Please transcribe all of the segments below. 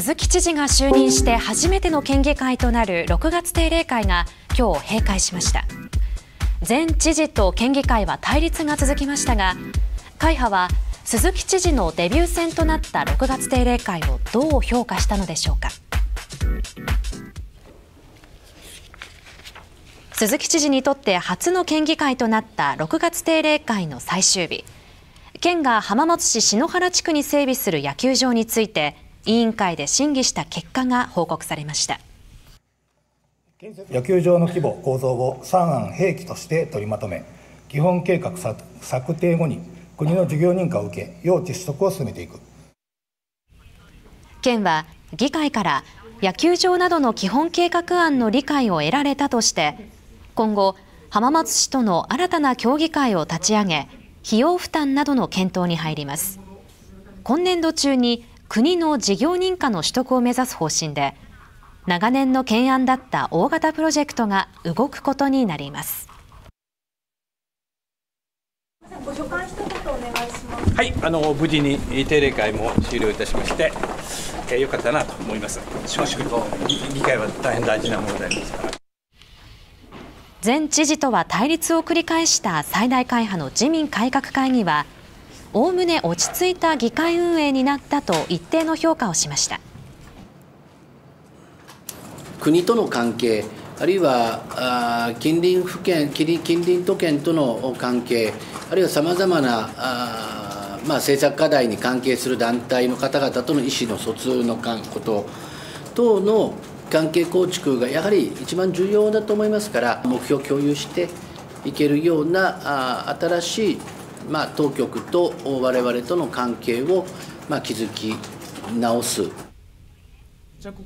鈴木知事が就任して初めての県議会となる6月定例会が今日閉会しました。前知事と県議会は対立が続きましたが会派は鈴木知事のデビュー戦となった6月定例会をどう評価したのでしょうか。鈴木知事にとって初の県議会となった6月定例会の最終日県が浜松市篠原地区に整備する野球場について委員会で審議した結果が報告されました。野球場の規模構造を3案併記として取りまとめ基本計画策定後に国の事業認可を受け用地取得を進めていく。県は議会から野球場などの基本計画案の理解を得られたとして今後浜松市との新たな協議会を立ち上げ費用負担などの検討に入ります。今年度中に国の事業認可の取得を目指す方針で長年の懸案だった大型プロジェクトが動くことになります。ご所感一言お願いしますはいあの無事に定例会も終了いたしましてえー、よかったなと思います。粛々と議会は大変大事なものでありますから。前知事とは対立を繰り返した最大会派の自民改革会議はおおむね落ち着いた議会運営になったと一定の評価をしました。国との関係あるいは近隣府県近隣都県との関係あるいはさまざまな、まあ、政策課題に関係する団体の方々との意思の疎通のこと等の関係構築がやはり一番重要だと思いますから目標を共有していけるような新しい、まあ、当局と我々との関係を、まあ、築き直す。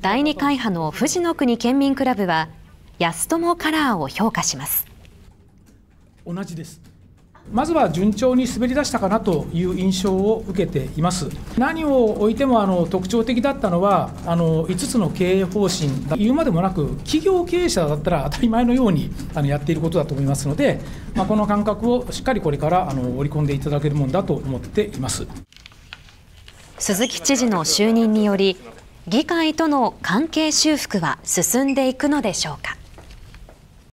第二会派の富士の国県民クラブは安友カラーを評価します。同じですまずは順調に滑り出したかなという印象を受けています。何を置いてもあの特徴的だったのは、あの5つの経営方針、言うまでもなく、企業経営者だったら当たり前のようにあのやっていることだと思いますので、まあ、この感覚をしっかりこれからあの織り込んでいただけるものだと思っています鈴木知事の就任により、議会との関係修復は進んでいくのでしょうか。